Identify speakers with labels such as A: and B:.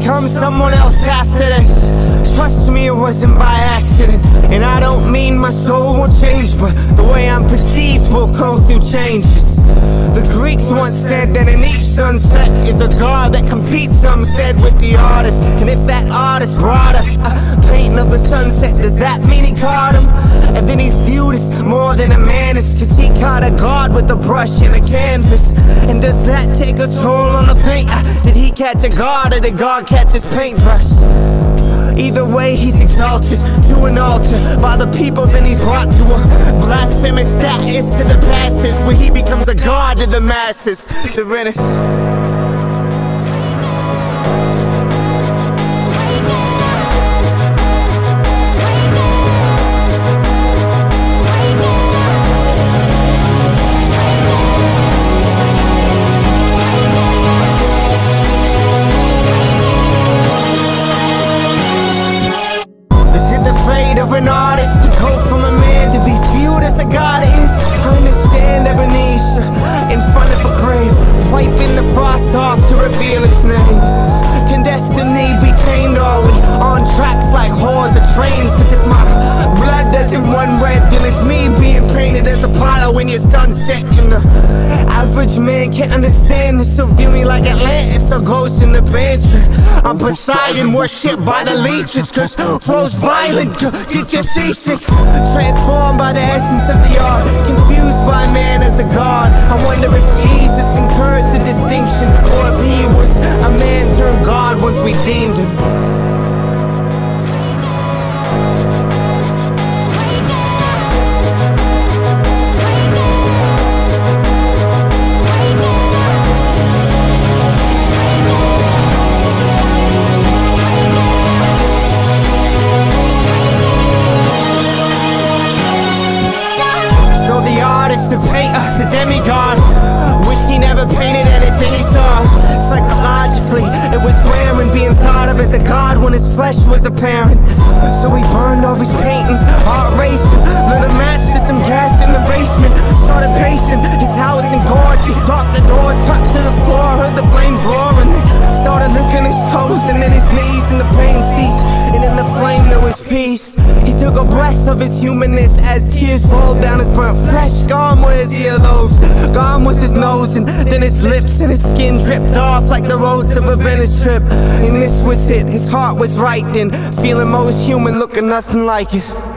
A: become someone else after this. Trust me, it wasn't by accident my soul won't change, but the way I'm perceived will go through changes. The Greeks once said that in each sunset is a god that competes, some said, with the artist. And if that artist brought us a painting of the sunset, does that mean he caught him? And then he's viewed as more than a man, is cause he caught a god with a brush and a canvas. And does that take a toll on the paint? Did he catch a god or did God catch his paintbrush? Either way, he's exalted to an altar by the people, then he's brought to a blasphemous status to the pastors, where he becomes a god to the masses. The Renaissance. His name. Can destiny be tamed? Are we on tracks like whores or trains? Cause if my blood doesn't run red, then it's me being painted as Apollo in your sunset. And the average man can't understand this, so view me like Atlantis or ghost in the pantry. I'm Poseidon, worshipped by the leeches, cause flows violent, get you seasick. Transformed by the essence of the art, confused by man as a god. The painter, the demigod. Wished he never painted anything he saw. Psychologically, it was glaring Being thought of as a god when his flesh was apparent. So he burned all his paintings, heart racing peace. He took a breath of his humanness as tears rolled down his burnt flesh. Gone were his earlobes, gone was his nose And then his lips and his skin dripped off like the roads of a Venice trip. And this was it, his heart was right then. Feeling most human, looking nothing like it